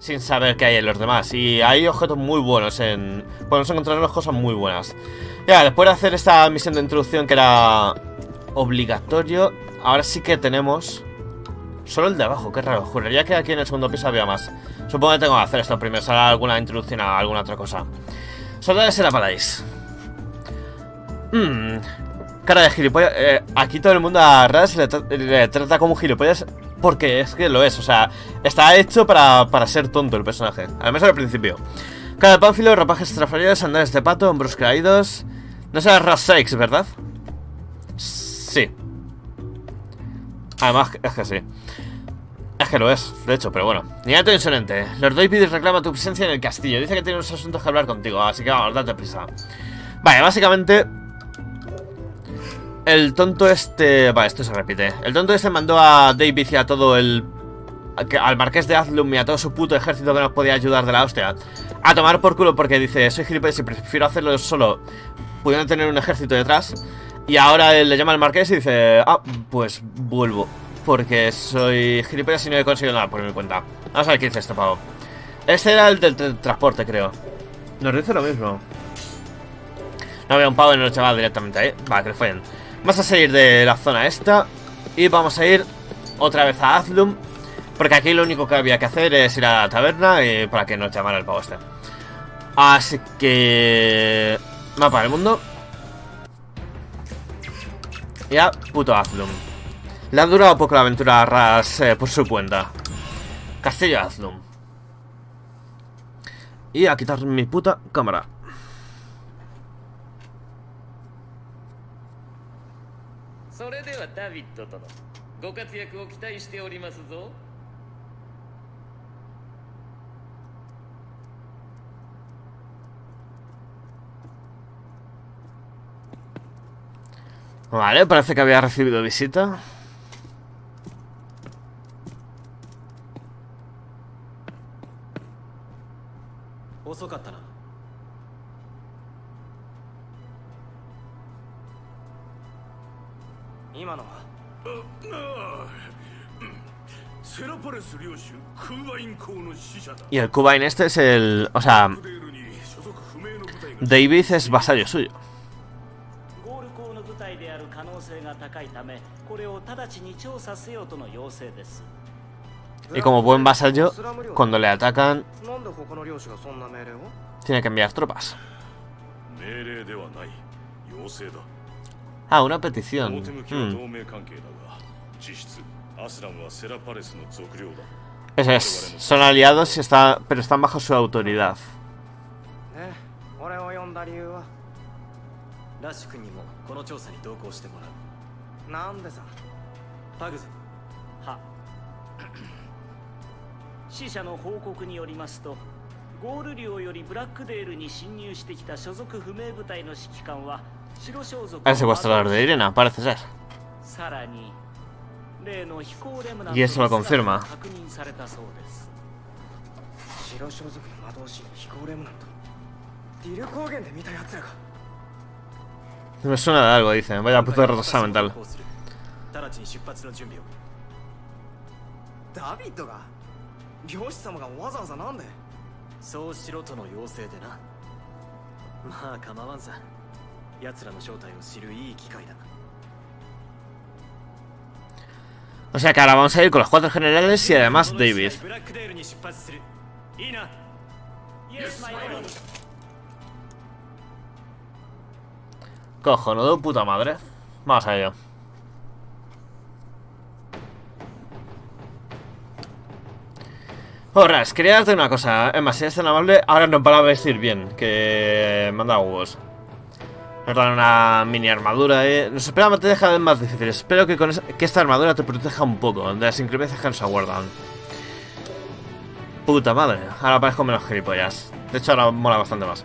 sin saber qué hay en los demás. Y hay objetos muy buenos en... Podemos encontrarnos cosas muy buenas. Ya, después de hacer esta misión de introducción que era obligatorio, ahora sí que tenemos... Solo el de abajo, qué raro. Juraría que aquí en el segundo piso había más. Supongo que tengo que hacer esto primero, será alguna introducción a alguna otra cosa. Soldades en la Paladis. Mmm. Cara de gilipollas. Eh, aquí todo el mundo a Ras le, le, trata como gilipollas porque es que lo es. O sea, está hecho para, para ser tonto el personaje. Además al principio. Cara de pánfilo, ropajes estrafalarios, sandales de pato, hombros caídos. No será Ras 6, ¿verdad? Sí. Además, es que sí. Es que lo es, de hecho, pero bueno. Niñato insolente. Lord David reclama tu presencia en el castillo. Dice que tiene unos asuntos que hablar contigo, así que vamos, date prisa. Vale, básicamente... El tonto este... Vale, esto se repite. El tonto este mandó a David y a todo el... Al marqués de Azlum y a todo su puto ejército que nos podía ayudar de la hostia. A tomar por culo porque dice, soy gilipollas y prefiero hacerlo solo, pudiendo tener un ejército detrás. Y ahora él le llama al marqués y dice, ah, pues vuelvo. Porque soy gilipollas y no he conseguido nada por mi cuenta. Vamos a ver qué dice este pavo. Este era el del transporte, creo. Nos dice lo mismo. No había un pavo no lo echaba directamente ahí. Vale, que le follen. Vamos a salir de la zona esta. Y vamos a ir otra vez a Azlum. Porque aquí lo único que había que hacer es ir a la taberna y para que nos llamara el pavo este. Así que... Mapa del mundo. Ya, puto Azlum. Le ha durado poco la aventura a Ras eh, por su cuenta. Castillo Azlum. Y a quitar mi puta cámara. はダビッド殿ご活躍を期待しておりますぞ Vale, parece que había recibido visita. Osokatana. Y el Kubain este es el... O sea... David es vasallo suyo. Y como buen vasallo, cuando le atacan, tiene que enviar tropas. Ah, una petición. Hmm. Eso es. Son aliados, y está, pero están bajo su autoridad. ラシ君にもこの調査に同行してもらうなんでさパグは 死者の報告によりますとゴール領よりブラックデールに侵入してきた所属不明部隊の指揮官は El secuestrador de Irena, parece ser. Y eso lo confirma. Me suena de algo, dice. Vaya puto retrasado mental. ダビッドが漁師様がわざわざなんでそうしろとの要請でなまあ構わんさ O sea que ahora vamos a ir con los cuatro generales y además David. Cojonudo, puta madre. Vamos a ello. Horras, quería darte una cosa. Es más, si eres tan amable, ahora nos van a vestir bien. Que manda huevos. Nos dan una mini armadura, eh. Nos espera te deja más difícil. Espero que, con esta armadura te proteja un poco de las inclemencias que nos aguardan. Puta madre. Ahora parezco menos gilipollas. De hecho, ahora mola bastante más.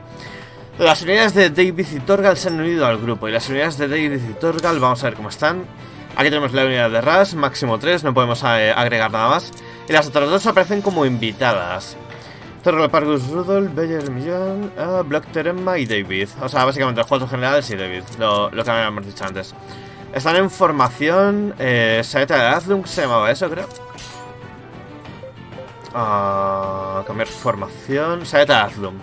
Las unidades de David y Torgal se han unido al grupo. Y las unidades de David y Torgal, vamos a ver cómo están. Aquí tenemos la unidad de Ras, máximo 3, no podemos eh, agregar nada más. Y las otras dos aparecen como invitadas. Torre Pargus Rudolf, Beller Millón, uh, Block Teremma y David. O sea, básicamente los cuatro generales y David, lo, que habíamos dicho antes. Están en formación. Eh, Saeta de Azlum, se llamaba eso, creo. a cambiar formación. Saeta Azlum.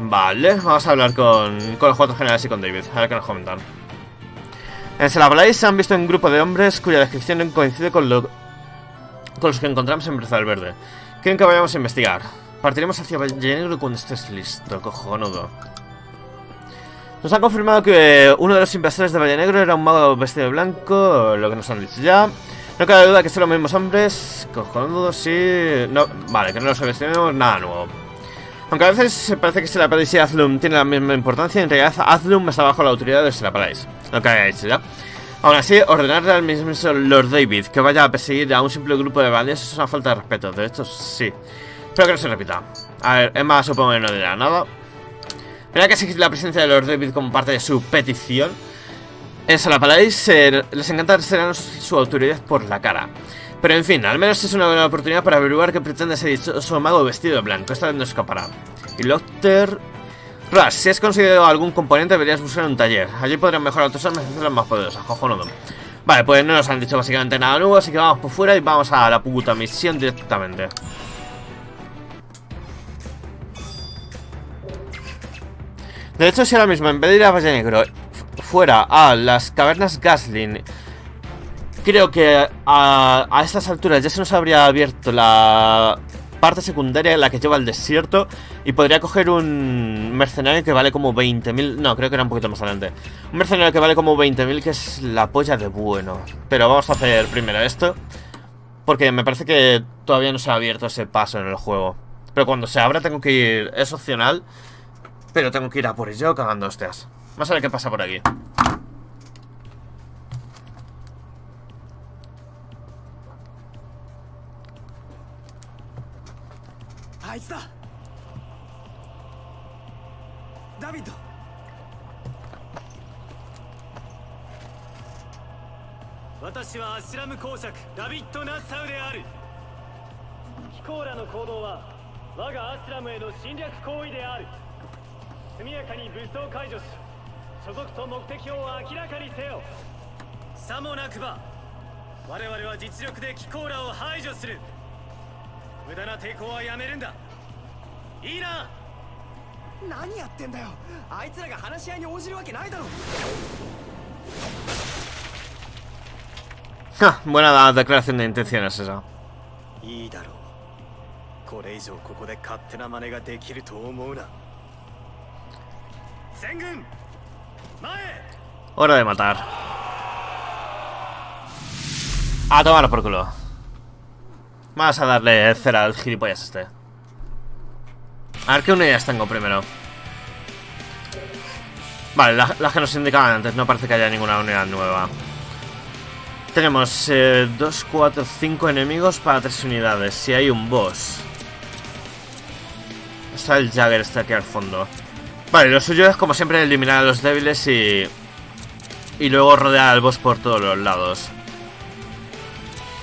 Vale, vamos a hablar con, con los cuatro generales y con David. A ver qué nos comentan. En Selablaze se han visto un grupo de hombres cuya descripción coincide con, lo, con los que encontramos en del Verde. Quieren que vayamos a investigar. Partiremos hacia Valle Negro cuando estés listo, cojonudo. Nos han confirmado que uno de los invasores de Valle Negro era un mago vestido de blanco, lo que nos han dicho ya. No cabe duda que son los mismos hombres. Cojonudo, sí. No, vale, que no los subestimemos, nada nuevo. Aunque a veces parece que Serapalais y Azlum tienen la misma importancia, en realidad Azlum está bajo la autoridad de. Lo que haya dicho ya. Aún así, ordenarle al mismo Lord David que vaya a perseguir a un simple grupo de bandidos es una falta de respeto. De hecho, sí. Espero que no se repita. A ver, Emma supongo que no dirá nada. Mira que exigir la presencia de Lord David como parte de su petición. En Salapalais eh, les encanta ser su autoridad por la cara. Pero en fin, al menos es una buena oportunidad para averiguar qué pretende ese dichoso mago vestido de blanco. Esta vez no escapará. Y Lochter... Rush, si has conseguido algún componente deberías buscar un taller. Allí podrán mejorar tus armas y hacerlas más poderosas. Cojonudo. Vale, pues no nos han dicho básicamente nada nuevo, así que vamos por fuera y vamos a la puta misión directamente. De hecho, si ahora mismo en vez de ir a Valle Negro fuera a las cavernas Gaslin creo que a, estas alturas ya se nos habría abierto la parte secundaria, la que lleva al desierto, y podría coger un mercenario que vale como 20.000, no, creo que era un poquito más adelante. Un mercenario que vale como 20.000, que es la polla de bueno. Pero vamos a hacer primero esto, porque me parece que todavía no se ha abierto ese paso en el juego. Pero cuando se abra tengo que ir, es opcional, pero tengo que ir a por ello cagando hostias. Vamos a ver qué pasa por aquí. あい私はアシュラム公爵ダビッド・ナッサウである。キコーラの行動は我がアシュラムへの侵略行為である。速やかに武装解除し所属と目的を明らかにせよ。さもなくば我々は実力でキコーラを排除する。無駄な抵抗はやめるんだ。いいな。何やってんだよ。あいつらが話し合いに応じるわけないだろ Buena declaración de intenciones esa. Hora de matar. A tomar por culo. Vamos a darle cera al gilipollas este. A ver qué unidades tengo primero. Vale, las que nos indicaban antes, no parece que haya ninguna unidad nueva. Tenemos 2, 4, 5 enemigos para 3 unidades. Si hay un boss. Está el Jagger, está aquí al fondo. Vale, lo suyo es como siempre eliminar a los débiles y... Y luego rodear al boss por todos los lados.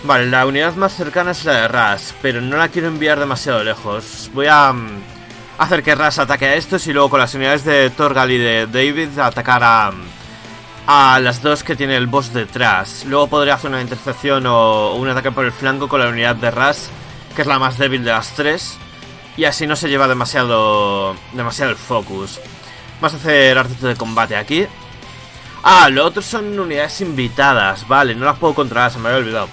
Vale, la unidad más cercana es la de Ras, pero no la quiero enviar demasiado lejos. Voy a mm, hacer que Ras ataque a estos y luego con las unidades de Torgal y de David atacar a, a las dos que tiene el boss detrás. Luego podría hacer una intercepción o un ataque por el flanco con la unidad de Ras, que es la más débil de las tres. Y así no se lleva demasiado, demasiado el focus. Vamos a hacer arte de combate aquí. Ah, lo otro son unidades invitadas. Vale, no las puedo controlar, se me había olvidado.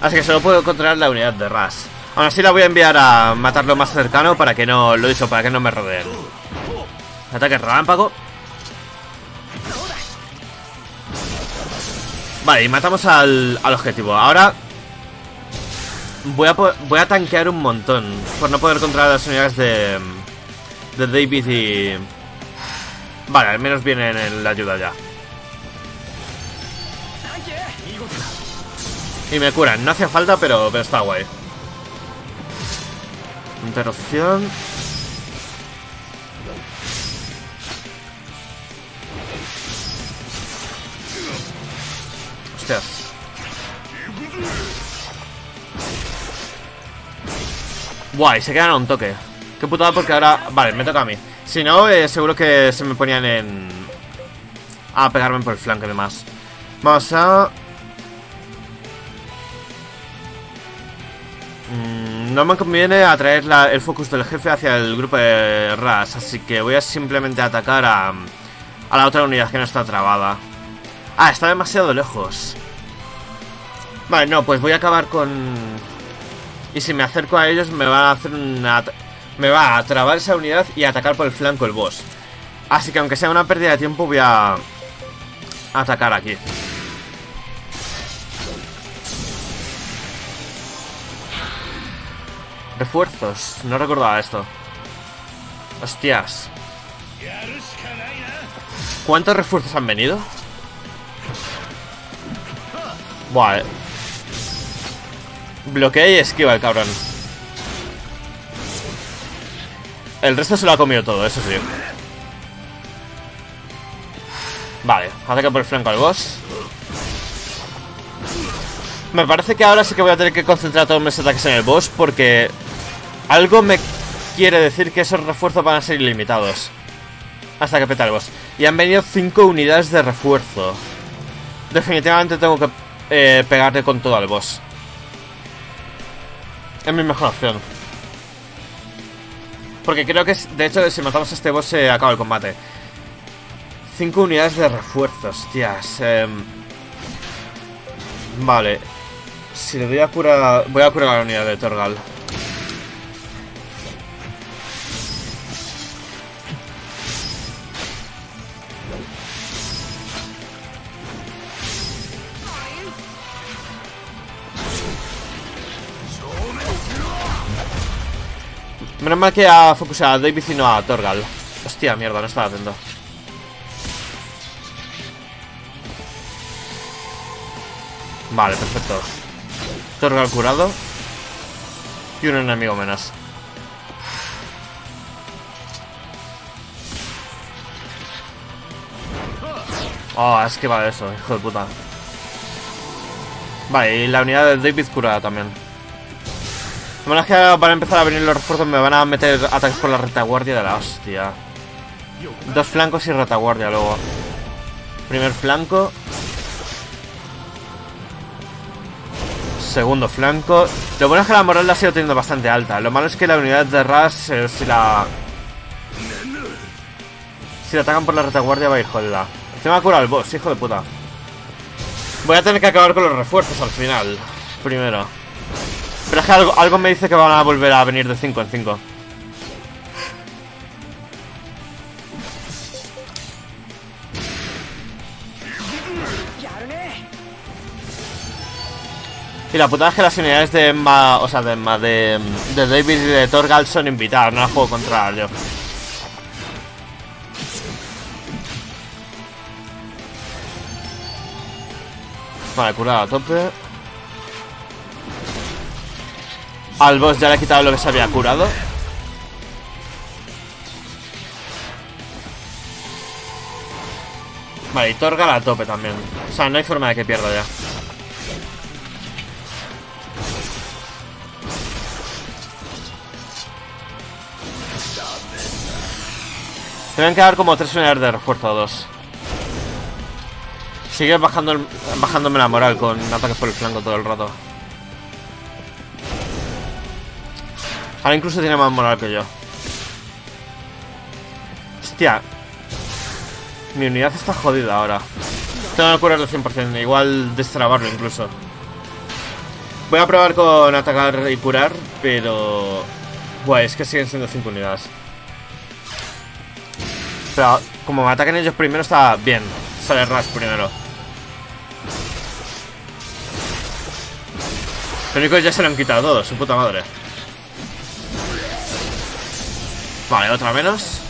Así que solo puedo controlar la unidad de Ras. Aún así la voy a enviar a matarlo más cercano para que no, lo hizo, para que no me rodeen. Ataque relámpago. Vale, y matamos al, al objetivo. Ahora voy a, voy a tanquear un montón por no poder controlar las unidades de, de David y... Vale, al menos vienen en la ayuda ya. Y me curan, no hacía falta, pero, pero está guay. Interrupción. Guay, se quedan a un toque. Qué putada porque ahora... Vale, me toca a mí. Si no, eh, seguro que se me ponían en... A pegarme por el flanco y demás. Vamos a... Mm, no me conviene atraer el focus del jefe hacia el grupo de Ras, así que voy a simplemente atacar a, a la otra unidad que no está trabada. Ah, está demasiado lejos. Vale, no, pues voy a acabar con... Y si me acerco a ellos me va a hacer una... Me va a trabar esa unidad y atacar por el flanco el boss. Así que aunque sea una pérdida de tiempo voy a... Atacar aquí. Refuerzos. No recordaba esto. Hostias. ¿Cuántos refuerzos han venido? Buah, eh. Bloquea y esquiva el cabrón. El resto se lo ha comido todo, eso sí. Vale, ataca por el flanco al boss. Me parece que ahora sí que voy a tener que concentrar todos mis ataques en el boss porque algo me quiere decir que esos refuerzos van a ser ilimitados. Hasta que peta el boss. Y han venido 5 unidades de refuerzo. Definitivamente tengo que eh, pegarle con todo al boss. Es mi mejor opción. Porque creo que, de hecho, si matamos a este boss se acaba el combate. 5 unidades de refuerzo, hostias. em. Vale. Si le doy a curar... Voy a curar a la unidad de Torgal. Menos mal que ha focusado a David y no a Torgal. Hostia, mierda, no estaba atento. Vale, perfecto. Torgal curado. Y un enemigo menos. Oh, es que va de eso, hijo de puta. Vale, y la unidad de David curada también. Lo malo es que van a empezar a venir los refuerzos, me van a meter ataques por la retaguardia de la hostia. Dos flancos y retaguardia luego. Primer flanco. Segundo flanco. Lo bueno es que la moral la ha sido teniendo bastante alta. Lo malo es que la unidad de Ras, eh, si la... Si la atacan por la retaguardia va a ir jodida. Encima cura al boss, hijo de puta. Voy a tener que acabar con los refuerzos al final. Primero. Pero es que algo, algo me dice que van a volver a venir de 5 en 5. Y la putada es que las unidades de Emma, o sea, de Emma, de, de David y de Torgal son invitadas, no las puedo controlar yo. Vale, curado a tope. Al boss ya le he quitado lo que se había curado. Vale, y Torgal a tope también. O sea, no hay forma de que pierda ya. Deben quedar como tres unidades de refuerzo o dos. Sigue bajando bajándome la moral con ataques por el flanco todo el rato. Ahora incluso tiene más moral que yo. Hostia. Mi unidad está jodida ahora. Tengo que curarlo 100%, igual destrabarlo incluso. Voy a probar con atacar y curar, pero... Buah, es que siguen siendo 5 unidades. Pero como me ataquen ellos primero está bien. Sale Rush primero. Lo único que ya se lo han quitado todo, su puta madre. Vale, otra menos.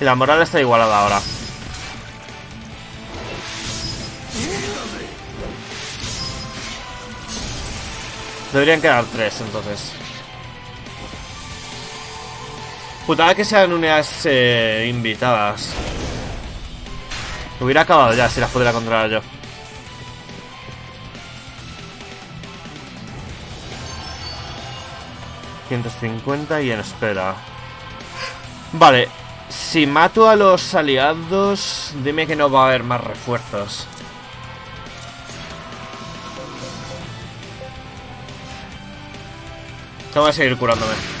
Y la moral está igualada ahora. Deberían quedar tres entonces. Putada que sean unidades eh, invitadas. Hubiera acabado ya si las pudiera controlar yo. 150 y en espera. Vale, si mato a los aliados, dime que no va a haber más refuerzos. Tengo que seguir curándome.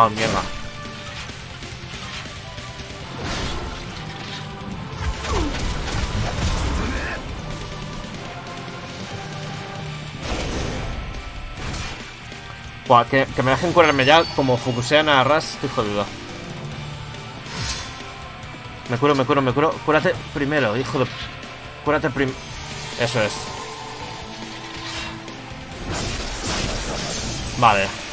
Ah, mierda. Buah, que, me dejen curarme ya como Fukusean a Ras, estoy jodido. Me curo, me curo, me curo. Cúrate primero, hijo de... Cúrate prim... Eso es. Vale.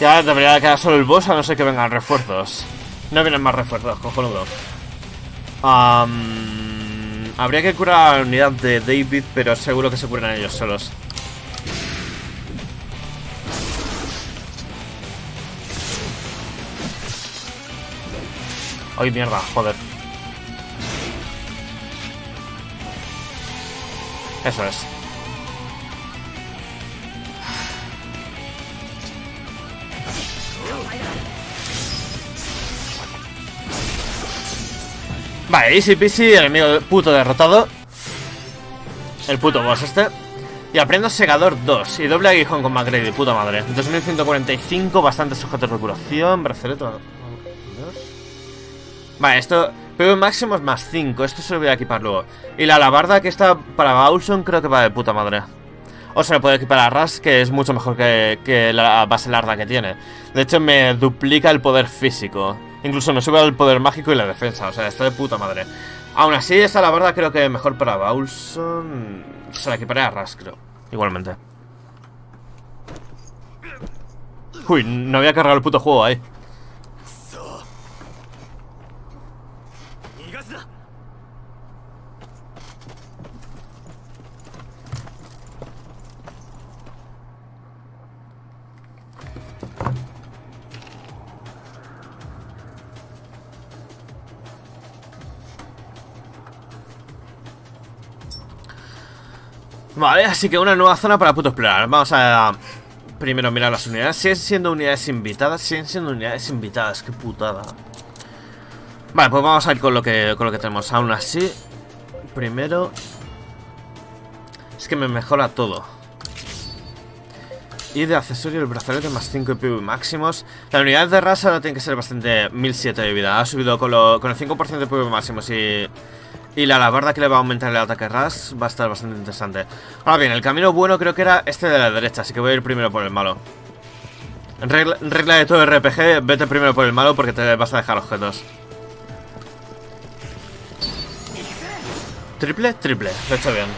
Ya debería quedar solo el boss a no ser que vengan refuerzos. No vienen más refuerzos, cojonudo. Habría que curar a la unidad de David, pero seguro que se curan ellos solos. Ay, mierda, joder. Eso es. Vale, easy peasy, enemigo puto derrotado. El puto boss este. Y aprendo Segador 2 y doble aguijón con McGrady, puta madre. 2145, bastantes sujetos de curación, brazalete. Vale, esto. PV máximo es más 5, esto se lo voy a equipar luego. Y la alabarda que está para Baulson creo que va de puta madre. O se lo puedo equipar a Ras, que es mucho mejor que, que la base larda que tiene. De hecho, me duplica el poder físico. Incluso me sube el poder mágico y la defensa. O sea, está de puta madre. Aún así, esta la verdad creo que mejor para Baulson. Se la equiparé a Ras, creo. Igualmente. Uy, no había cargado el puto juego ahí. Vale, así que una nueva zona para puto explorar. Vamos a primero mirar las unidades. Siguen siendo unidades invitadas, siguen siendo unidades invitadas, qué putada. Vale, pues vamos a ir con lo que, con lo que tenemos. Aún así, primero... Es que me mejora todo. Y de accesorio el brazalete más 5 de PV máximos. La unidad de raza ahora tiene que ser bastante 1007 de vida. Ha subido con, lo- con el 5% de PV máximos y... Y la alabarda que le va a aumentar el ataque ras va a estar bastante interesante. Ahora bien, el camino bueno creo que era este de la derecha, así que voy a ir primero por el malo. Regla, regla de todo RPG, vete primero por el malo porque te vas a dejar objetos. Triple, triple, lo he hecho bien.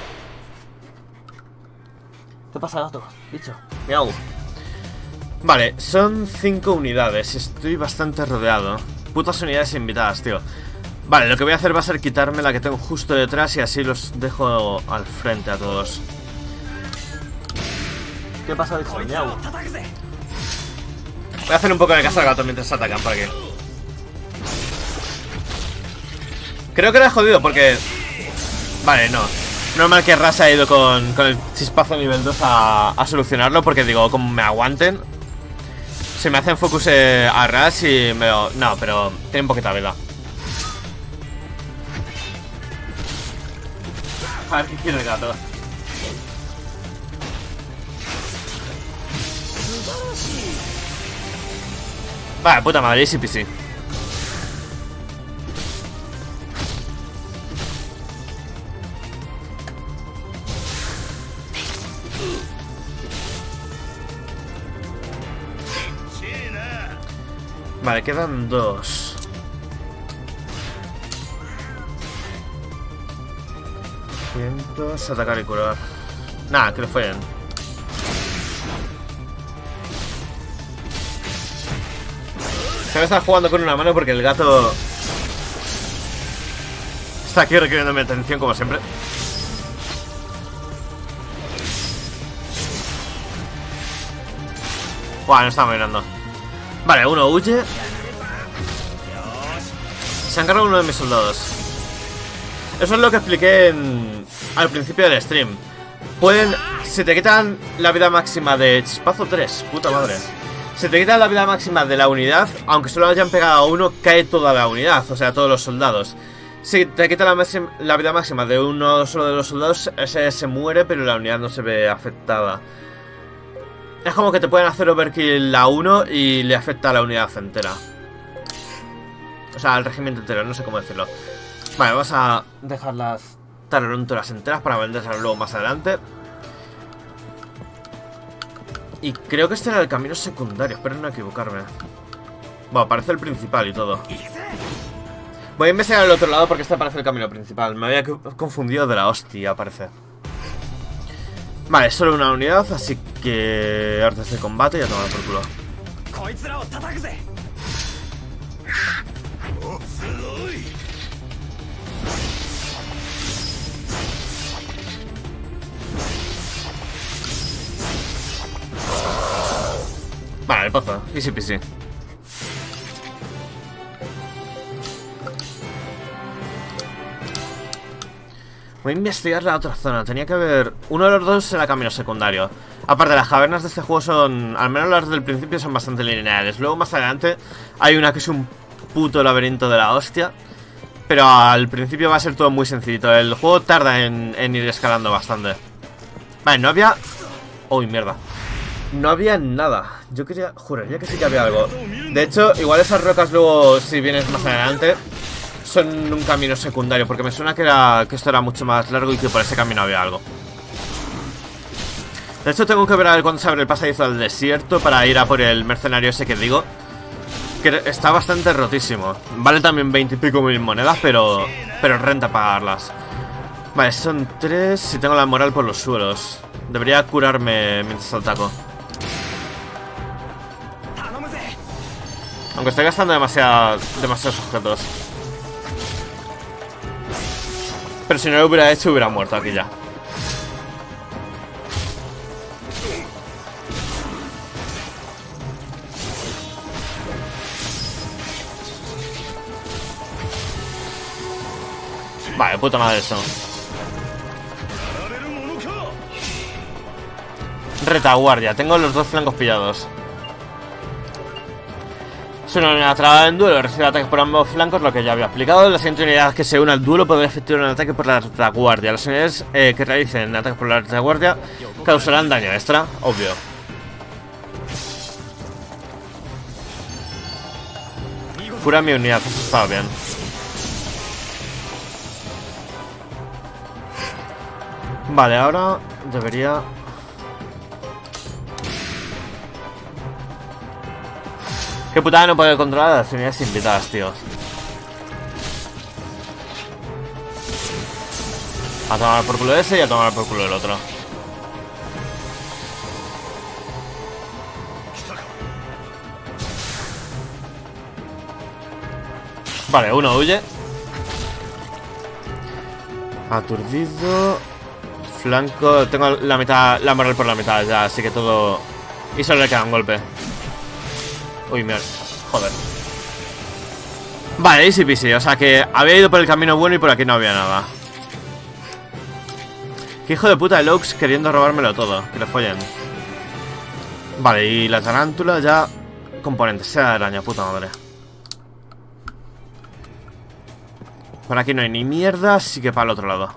¿Qué pasa, gato? Bicho. Miau. Vale, son 5 unidades. Estoy bastante rodeado. Putas unidades invitadas, tío. Vale, lo que voy a hacer va a ser quitarme la que tengo justo detrás y así los dejo al frente a todos. ¿Qué pasa, diseñado? Voy a hacer un poco de casa al gato mientras atacan para que... Creo que era jodido porque... Vale, no. Normal que Ras ha ido con, con el chispazo nivel 2 a, a, solucionarlo porque digo, como me aguanten... Se me hacen focus eh, a Ras y me... No, pero tiene tienen poquita vida. A ver qué quiere el gato. Vale, puta madre, easy peasy. Vale, quedan dos. Cientos, atacar y curar. Nada, que lo follen. Se me está jugando con una mano porque el gato está aquí requiriendo mi atención como siempre. Buah, no estaba mirando. Vale, uno huye. Se ha encargado uno de mis soldados. Eso es lo que expliqué en- al principio del stream. Pueden... Si te quitan la vida máxima de Chispazo 3, puta madre. Si te quitan la vida máxima de la unidad, aunque solo hayan pegado a uno, cae toda la unidad, o sea, todos los soldados. Si te quitan la, vida máxima de uno solo de los soldados, ese se muere, pero la unidad no se ve afectada. Es como que te pueden hacer overkill a uno y le afecta a la unidad entera. O sea, al regimiento entero, no sé cómo decirlo. Vale, vamos a dejar las tarantulas enteras para venderlas luego más adelante. Y creo que este era el camino secundario, espero no equivocarme. Bueno, parece el principal y todo. Voy a investigar el otro lado porque este parece el camino principal. Me había co- confundido de la hostia, parece. Vale, solo una unidad, así que artes de combate y a tomar por culo. Vale, pozo, easy peasy. Voy a investigar la otra zona. Tenía que haber. Uno de los dos era camino secundario. Aparte, las cavernas de este juego son. Al menos las del principio son bastante lineales. Luego, más adelante, hay una que es un puto laberinto de la hostia. Pero al principio va a ser todo muy sencillito. El juego tarda en ir escalando bastante. Vale, no había. Uy, mierda. No había nada. Yo quería. Juraría que sí que había algo. De hecho, igual esas rocas luego, si vienes más adelante, son un camino secundario. Porque me suena que, era, que esto era mucho más largo y que por ese camino había algo. De hecho, tengo que ver a ver cuándo se abre el pasadizo al desierto para ir a por el mercenario ese que digo. Que está bastante rotísimo. Vale también 20 y pico mil monedas, pero, pero renta pagarlas. Vale, son tres. Si tengo la moral por los suelos. Debería curarme mientras ataco. Aunque estoy gastando demasiada, demasiados objetos. Pero si no lo hubiera hecho, hubiera muerto aquí ya. Vale, puta madre eso. Retaguardia, tengo los dos flancos pillados. Es una trabada en duelo, recibe ataques por ambos flancos, lo que ya había explicado. La siguiente unidad que se une al duelo podrá efectuar un ataque por la retaguardia. Las unidades eh, que realicen ataques por la retaguardia causarán daño extra, obvio. Cura mi unidad, estaba bien. Vale, ahora debería Qué putada no puede controlar las unidades invitadas, tío. A tomar por culo ese y a tomar por culo el otro. Vale, uno huye. Aturdido. Flanco. Tengo la mitad. La moral por la mitad ya, así que todo. Y solo le queda un golpe. Uy, mierda. Joder. Vale, easy peasy. O sea que había ido por el camino bueno y por aquí no había nada. Qué hijo de puta el Oaks queriendo robármelo todo. Que le follen. Vale, y la tarántula ya... Componentes, sea de araña, puta madre. Por aquí no hay ni mierda, así que para el otro lado.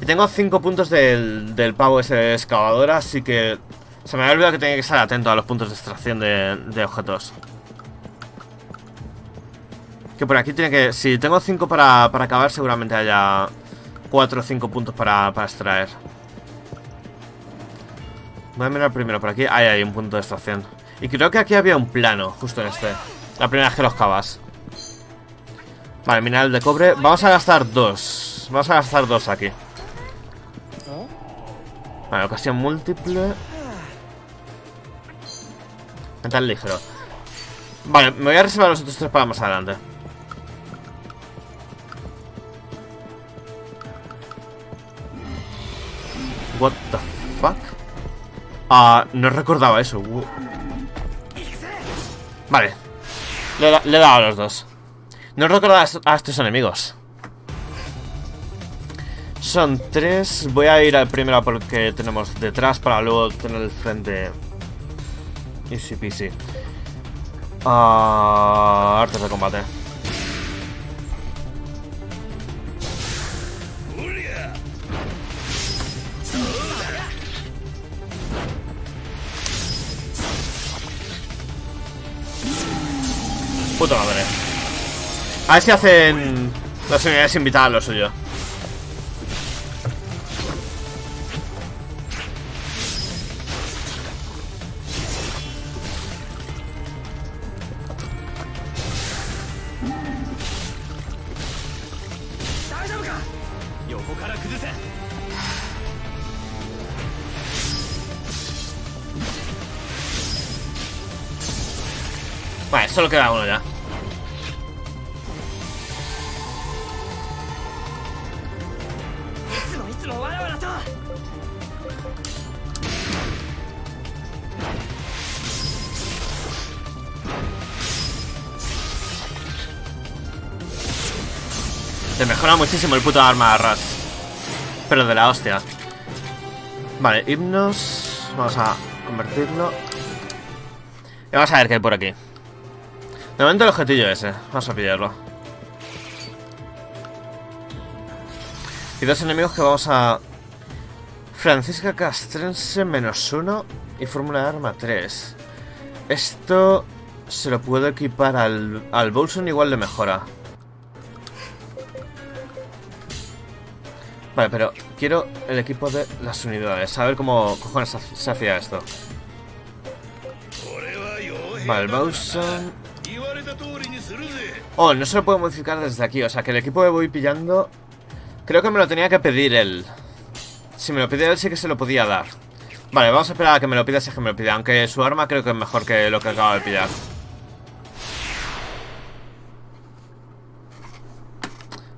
Y tengo 5 puntos del, del pavo ese de excavadora, así que... Se me había olvidado que tenía que estar atento a los puntos de extracción de, de objetos. Que por aquí tiene que... Si tengo 5 para, para acabar, seguramente haya 4 o 5 puntos para, para extraer. Voy a mirar primero por aquí. Ahí hay un punto de extracción. Y creo que aquí había un plano, justo en este. La primera vez que los cavas. Vale, mineral de cobre. Vamos a gastar dos. Vamos a gastar dos aquí. Vale, ocasión múltiple. Metal ligero. Vale, me voy a reservar los otros tres para más adelante. What the fuck? Ah, no recordaba eso. Vale. Le, le he dado a los dos. No recordaba a estos enemigos. Son tres. Voy a ir al primero porque tenemos detrás para luego tener el frente. Easy peasy. Ah, artes de combate. Puta madre. A ver si hacen las unidades invitadas lo suyo. solo queda uno ya. Te mejora muchísimo el puto arma de Ras. Pero de la hostia. Vale, himnos. Vamos a convertirlo. Y vamos a ver qué hay por aquí. De momento el objetillo ese. Vamos a pillarlo. Y dos enemigos que vamos a... Francisca Castrense menos uno y fórmula de arma 3. Esto se lo puedo equipar al, al Bolson igual le mejora. Vale, pero quiero el equipo de las unidades. A ver cómo cojones se hacía esto. Vale, el Bowson. Oh, no se lo puedo modificar desde aquí. O sea, que el equipo que voy pillando... Creo que me lo tenía que pedir él. Si me lo pide él, sí que se lo podía dar. Vale, vamos a esperar a que me lo pida si es que me lo pide. Aunque su arma creo que es mejor que lo que acabo de pillar.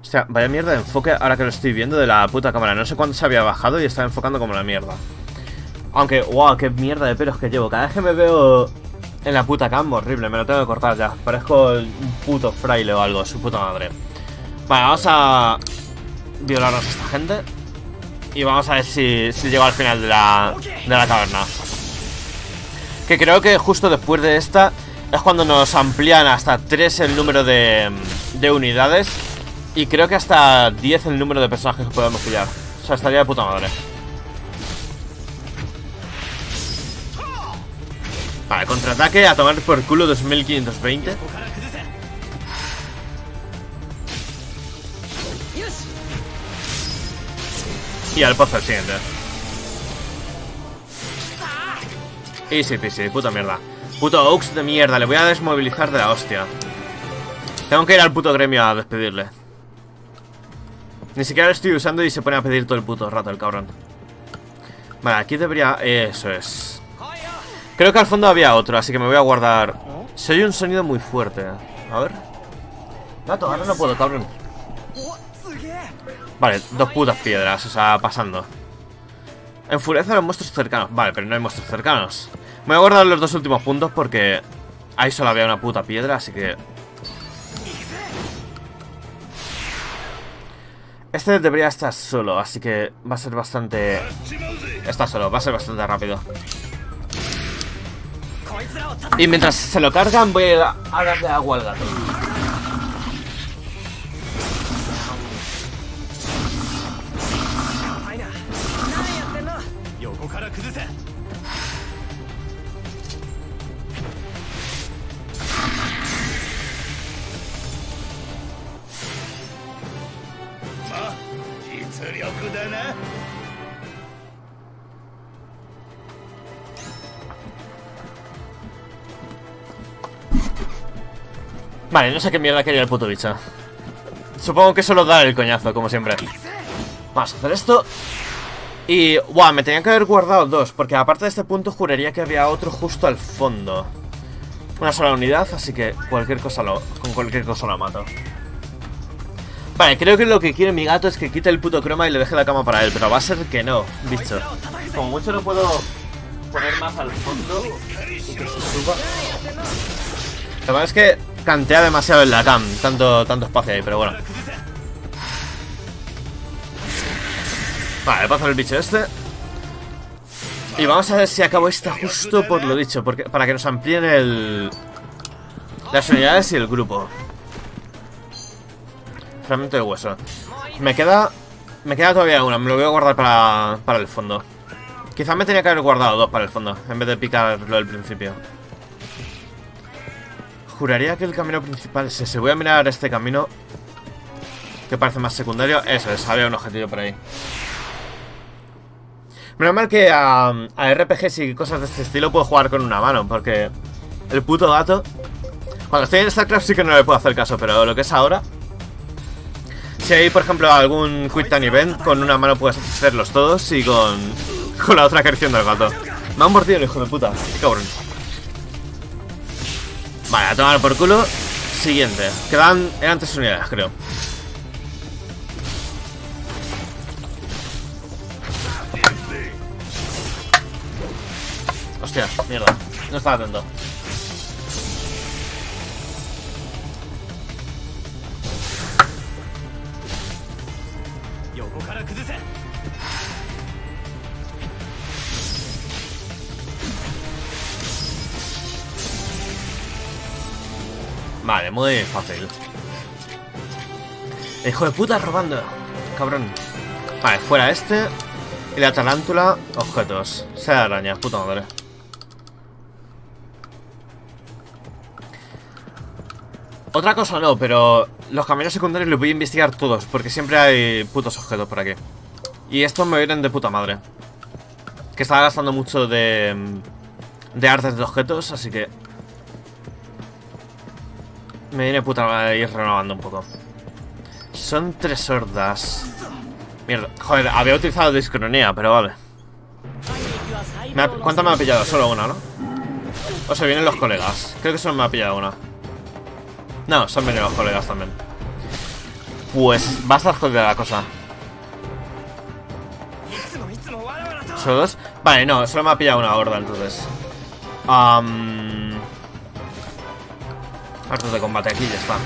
Hostia, vaya mierda de enfoque ahora que lo estoy viendo de la puta cámara. No sé cuándo se había bajado y estaba enfocando como la mierda. Aunque, wow, qué mierda de pelos que llevo. Cada vez que me veo en la puta cam, horrible. Me lo tengo que cortar ya. Parezco un puto fraile o algo, su puta madre. Vale, vamos a violarnos a esta gente. Y vamos a ver si, si llego al final de la, de la caverna. Que creo que justo después de esta es cuando nos amplían hasta 3 el número de, de unidades. Y creo que hasta 10 el número de personajes que podemos pillar. O sea, estaría de puta madre. Para vale, contraataque a tomar por culo 2520. Y al pozo el siguiente. Easy peasy, puta mierda. Puto Oaks de mierda, le voy a desmovilizar de la hostia. Tengo que ir al puto gremio a despedirle. Ni siquiera lo estoy usando y se pone a pedir todo el puto rato el cabrón. Vale, aquí debería... Eso es. Creo que al fondo había otro, así que me voy a guardar. Se oye un sonido muy fuerte. A ver. Gato, ahora no puedo, cabrón. Vale, dos putas piedras, o sea, pasando. Enfurece a los monstruos cercanos. Vale, pero no hay monstruos cercanos. Me voy a guardar los dos últimos puntos porque ahí solo había una puta piedra, así que... Este debería estar solo, así que va a ser bastante... Está solo, va a ser bastante rápido. Y mientras se lo cargan voy a darle agua al gato. No sé qué mierda quería el puto bicho. Supongo que solo dar el coñazo, como siempre. Vamos a hacer esto. Y, guau, me tenía que haber guardado dos, porque aparte de este punto juraría que había otro justo al fondo. Una sola unidad, así que cualquier cosa lo, con cualquier cosa lo mato. Vale, creo que lo que quiere mi gato es que quite el puto croma y le deje la cama para él, pero va a ser que no, bicho. Como mucho no puedo poner más al fondo y que se suba. La verdad es que cantea demasiado en la cam, tanto, tanto espacio ahí, pero bueno. Vale, paso el bicho este. Y vamos a ver si acabo esta justo por lo dicho, porque, para que nos amplíen el... Las unidades y el grupo. Fragmento de hueso. Me queda... Me queda todavía una, me lo voy a guardar para, para el fondo. Quizás me tenía que haber guardado dos para el fondo, en vez de picarlo del principio. Juraría que el camino principal es ese. Voy a mirar este camino. Que parece más secundario. Eso es, había un objetivo por ahí. Menos mal que a, a, RPGs y cosas de este estilo puedo jugar con una mano, porque el puto gato... Cuando estoy en StarCraft sí que no le puedo hacer caso, pero lo que es ahora... Si hay, por ejemplo, algún Quick Time Event, con una mano puedes hacerlos todos y con, con la otra acariciando al gato. Me han mordido el hijo de puta, qué cabrón. Vale, a tomar por culo. Siguiente. Quedan... Eran tres unidades, creo. Hostia, mierda. No estaba atento. Vale, muy fácil. Hijo de puta robando. Cabrón. Vale, fuera este. Y la tarántula, objetos. Sea araña, puta madre. Otra cosa no, pero los caminos secundarios los voy a investigar todos, porque siempre hay putos objetos por aquí. Y estos me vienen de puta madre. Que estaba gastando mucho de... De artes de objetos, así que me viene puta ir renovando un poco. Son tres hordas. Mierda. Joder, había utilizado discronía, pero vale. ¿Cuántas me ha pillado? Solo una, ¿no? O se vienen los colegas. Creo que solo me ha pillado una. No, son venido los colegas también. Pues va a estar la cosa. ¿Solo dos? Vale, no, solo me ha pillado una horda entonces. Um... Hartos de combate aquí, ya está.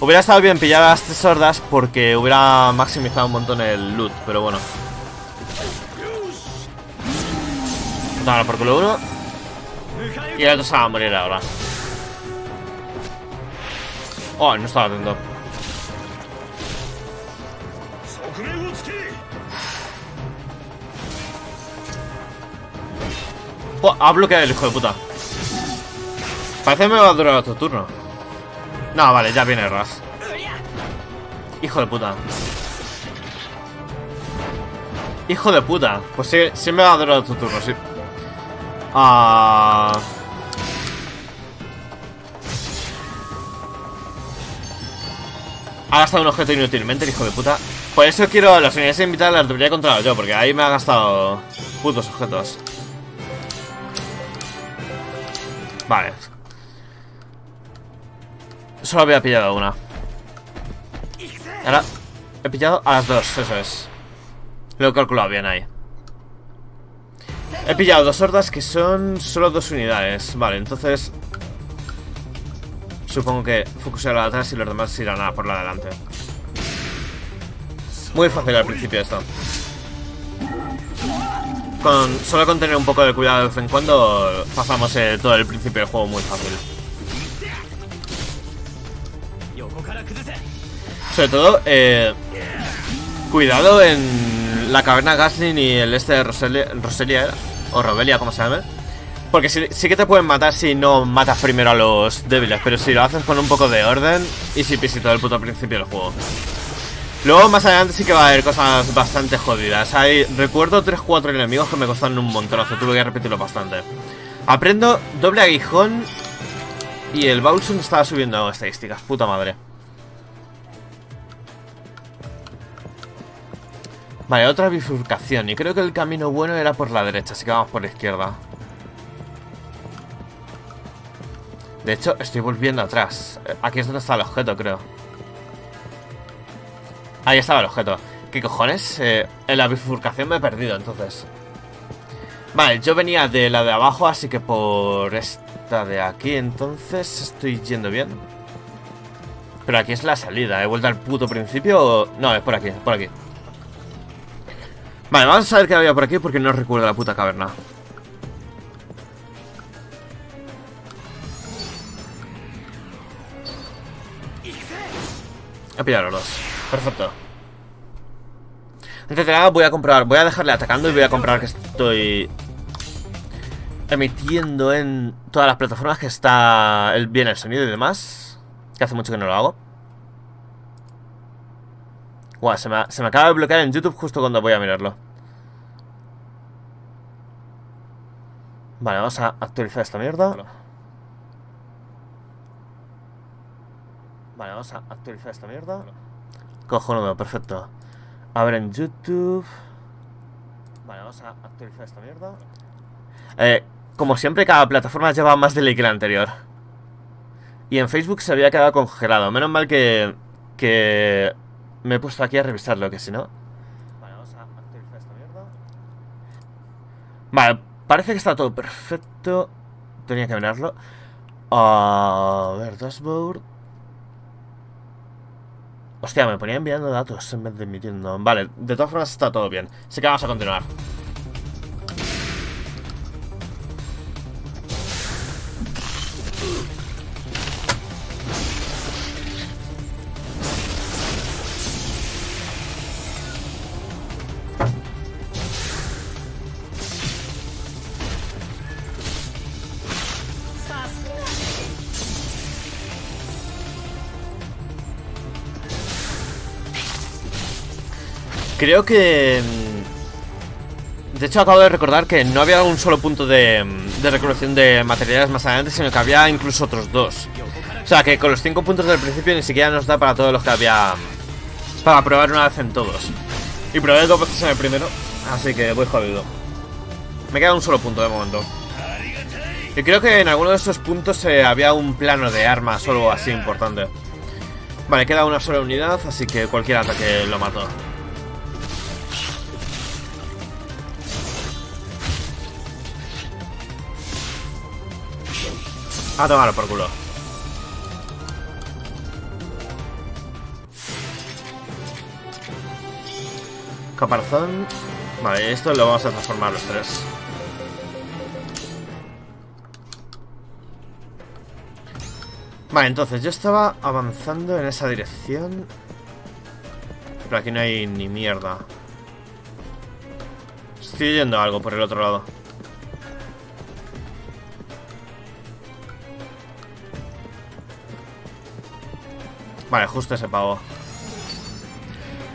Hubiera estado bien pillar a las tres hordas porque hubiera maximizado un montón el loot, pero bueno. Dale por culo uno. Y el otro se va a morir ahora. Oh, no estaba atento. Oh, ha bloqueado el hijo de puta. Parece que me va a durar otro turno. No, vale, ya viene Ras. Hijo de puta. Hijo de puta. Pues sí, sí me va a durar otro turno, sí. Ah... Ha gastado un objeto inútilmente, el hijo de puta. Por eso quiero las unidades invitadas las debería controlar yo, porque ahí me ha gastado putos objetos. Vale. Solo había pillado una. Ahora he pillado a las dos, eso es. Lo he calculado bien ahí. He pillado dos hordas que son solo dos unidades. Vale, entonces... Supongo que la de atrás y los demás irán a por la de adelante. Muy fácil al principio esto. Con, solo con tener un poco de cuidado de vez en cuando pasamos eh, todo el principio del juego muy fácil. Sobre todo, eh, cuidado en la caverna Gaslin y el este de Roselia, o Robelia, como se llame. Porque sí, que te pueden matar si no matas primero a los débiles, pero si lo haces con un poco de orden, y si todo el puto principio del juego. Luego más adelante sí que va a haber cosas bastante jodidas. Hay, recuerdo 3-4 enemigos que me costan un montonazo, tuve que repetirlo bastante. Aprendo doble aguijón y el Baulson estaba subiendo estadísticas, puta madre. Vale, otra bifurcación. Y creo que el camino bueno era por la derecha, así que vamos por la izquierda. De hecho, estoy volviendo atrás. Aquí es donde está el objeto, creo. Ahí estaba el objeto. ¿Qué cojones? Eh, en la bifurcación me he perdido, entonces. Vale, yo venía de la de abajo, así que por esta de aquí, entonces estoy yendo bien. Pero aquí es la salida, ¿he vuelto al puto principio? No, es por aquí, por aquí. Vale, vamos a ver qué había por aquí porque no recuerdo la puta caverna. A pillar los dos. Perfecto. Antes de nada voy a comprar, voy a dejarle atacando y voy a comprar que estoy emitiendo en todas las plataformas que está el, bien el sonido y demás. Que hace mucho que no lo hago. Guau, se me, se me acaba de bloquear en YouTube justo cuando voy a mirarlo. Vale, vamos a actualizar esta mierda. Vale, vamos a actualizar esta mierda. Cojonudo, perfecto. A ver en YouTube. Vale, vamos a actualizar esta mierda. Eh, como siempre, cada plataforma lleva más delay que la anterior. Y en Facebook se había quedado congelado. Menos mal que, que me he puesto aquí a revisarlo, que si no... Vale, vamos a actualizar esta mierda. Vale, parece que está todo perfecto. Tenía que mirarlo. A ver, dashboard. Hostia, me ponía enviando datos en vez de emitiendo. Vale, de todas formas está todo bien. Así que vamos a continuar. Creo que... mm, De hecho, acabo de recordar que no había un solo punto de, mm, de recolección de materiales más adelante, sino que había incluso otros dos. O sea, que con los cinco puntos del principio ni siquiera nos da para todos los que había... mm, Para probar una vez en todos. Y probé dos veces en el primero, así que voy jodido. Me queda un solo punto de momento. Y creo que en alguno de esos puntos eh, había un plano de armas o algo así importante. Vale, queda una sola unidad, así que cualquier ataque lo mato. A tomar por culo. Caparazón. Vale, esto lo vamos a transformar los tres. Vale, entonces yo estaba avanzando en esa dirección. Pero aquí no hay ni mierda. Estoy yendo algo por el otro lado. Vale, justo ese pavo.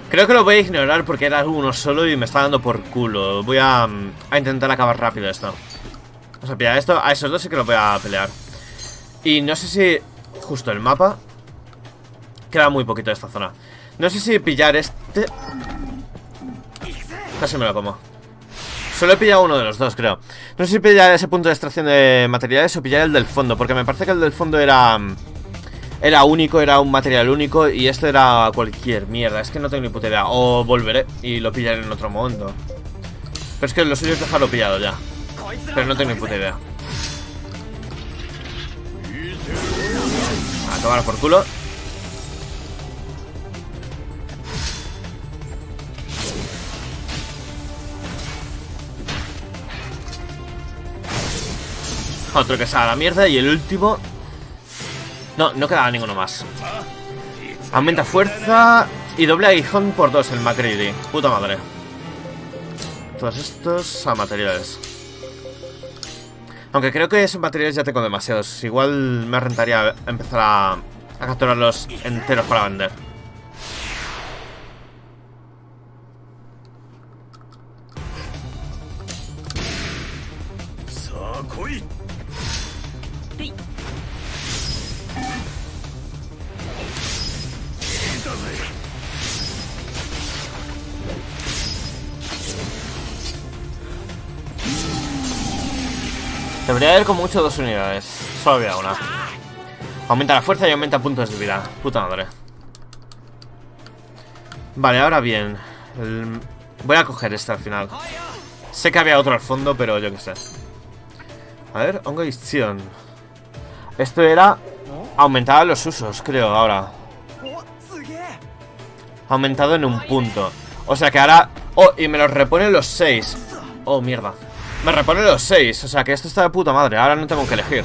Creo que lo voy a ignorar porque era uno solo y me está dando por culo. Voy a, mm, a intentar acabar rápido esto. O sea, pillar esto. A esos dos sí que lo voy a pelear. Y no sé si... Justo el mapa... Queda muy poquito de esta zona. No sé si pillar este... Casi me lo como. Solo he pillado uno de los dos, creo. No sé si pillar ese punto de extracción de materiales o pillar el del fondo. Porque me parece que el del fondo era... Era único, era un material único Y este era cualquier mierda. Es que no tengo ni puta idea. O volveré y lo pillaré en otro momento Pero es que lo suyo es dejarlo pillado ya. Pero no tengo ni puta idea. A tomar por culo. Otro que sale a la mierda Y el último No, no quedaba ninguno más. Aumenta fuerza Y doble aguijón por dos el Macready Puta madre. Todos estos a materiales. Aunque creo que esos materiales ya tengo demasiados. Igual me rentaría empezar a, a capturarlos enteros para vender Debería haber como mucho dos unidades Solo había una Aumenta la fuerza y aumenta puntos de vida Puta madre Vale, ahora bien Voy a coger este al final Sé que había otro al fondo, pero yo qué sé. A ver, Hongo Sion. Esto era... Aumentaba los usos, creo, ahora. Aumentado en un punto. O sea que ahora... Oh, y me los repone los 6. Oh, mierda. Me repone los 6. O sea que esto está de puta madre. Ahora no tengo que elegir.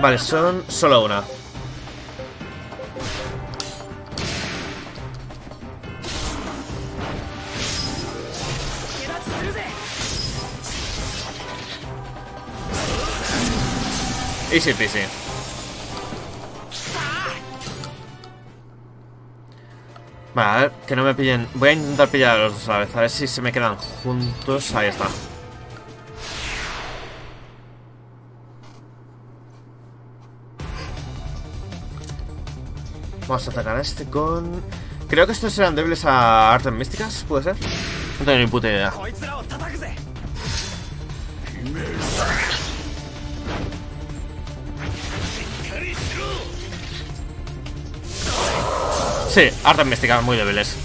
Vale, son solo una. Easy. Vale, a ver, que no me pillen. Voy a intentar pillar a los dos a la vez. A ver si se me quedan juntos. Ahí está. Vamos a atacar a este con... Creo que estos serán débiles a artes místicas, ¿puede ser? No tengo ni puta idea. Sí, artes místicas muy débiles.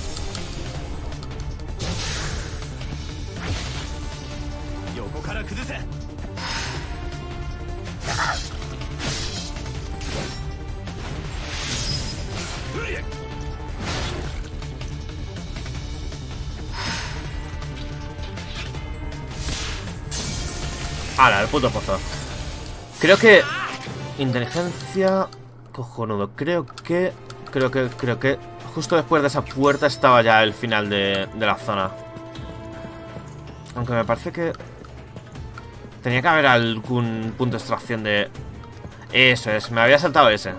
Hala, el puto pozo. Creo que... Inteligencia... Cojonudo. Creo que... Creo que... Creo que... Justo después de esa puerta estaba ya el final de, la zona. Aunque me parece que... Tenía que haber algún punto de extracción de... Eso es, me había saltado ese.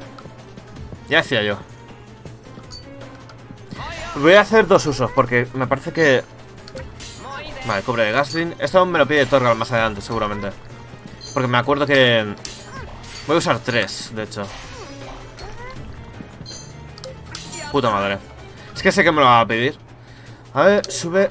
Ya decía yo. Voy a hacer dos usos porque me parece que Vale, cobre de Gaslin. Esto me lo pide Torgal más adelante, seguramente. Porque me acuerdo que... Voy a usar tres, de hecho. Puta madre. Es que sé que me lo va a pedir. A ver, sube...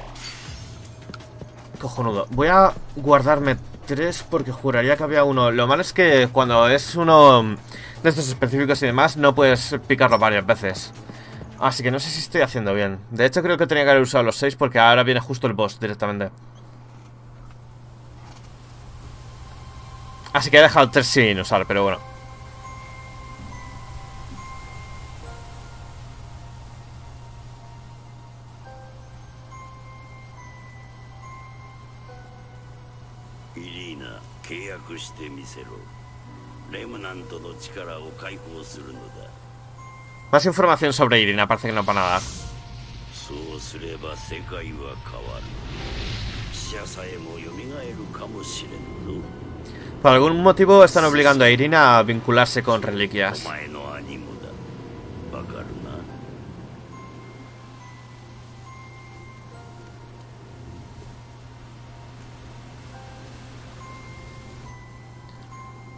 Cojonudo. Voy a guardarme tres porque juraría que había uno. Lo malo es que cuando es uno de estos específicos y demás, no puedes picarlo varias veces. Así que no sé si estoy haciendo bien. De hecho, creo que tenía que haber usado los 6 porque ahora viene justo el boss directamente. Así que he dejado 3 sin usar, pero bueno. Irina, 契約してみせろ。レムナントの力を解放するのだ。más información sobre Irina, parece que no para nada. Por algún motivo están obligando a Irina a vincularse con reliquias.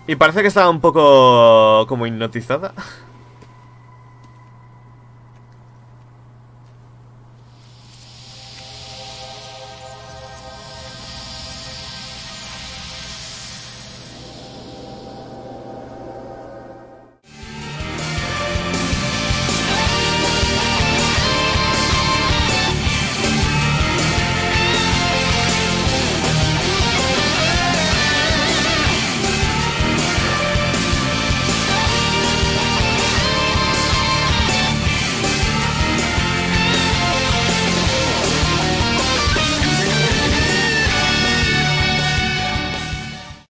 Y parece que estaba un poco como hipnotizada.